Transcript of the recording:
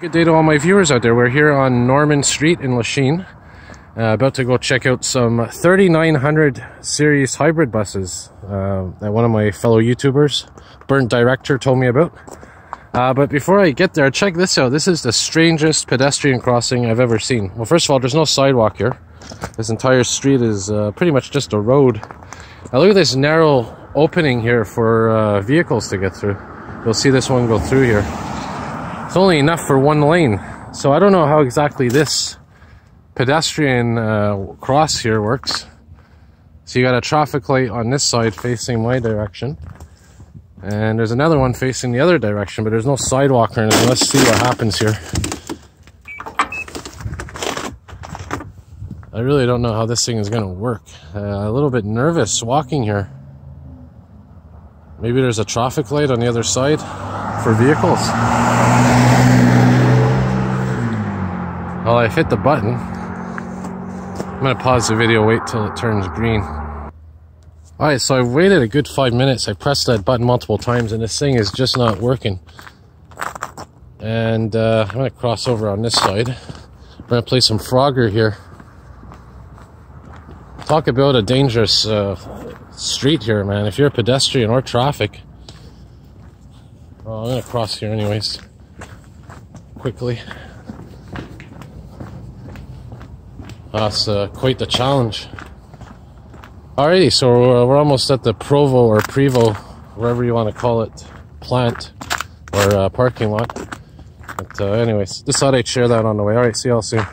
Good day to all my viewers out there. We're here on Norman Street in Lachine. Uh, about to go check out some 3900 series hybrid buses uh, that one of my fellow YouTubers, Burnt Director, told me about. Uh, but before I get there, check this out. This is the strangest pedestrian crossing I've ever seen. Well, first of all, there's no sidewalk here. This entire street is uh, pretty much just a road. Now look at this narrow opening here for uh, vehicles to get through. You'll see this one go through here. It's only enough for one lane. So I don't know how exactly this pedestrian uh, cross here works. So you got a traffic light on this side facing my direction. And there's another one facing the other direction, but there's no sidewalk or anything. Let's see what happens here. I really don't know how this thing is going to work. Uh, a little bit nervous walking here. Maybe there's a traffic light on the other side for vehicles. Well, I hit the button. I'm gonna pause the video, wait till it turns green. Alright, so I've waited a good five minutes. I pressed that button multiple times and this thing is just not working. And uh, I'm gonna cross over on this side. I'm gonna play some Frogger here. Talk about a dangerous uh, street here, man. If you're a pedestrian or traffic. Well, I'm gonna cross here anyways. Quickly. That's uh, quite the challenge. Alrighty, so we're, we're, almost at the Provo or Prevo, wherever you want to call it, plant or uh, parking lot. But uh, anyways, just thought I'd share that on the way. Alright, see y'all soon.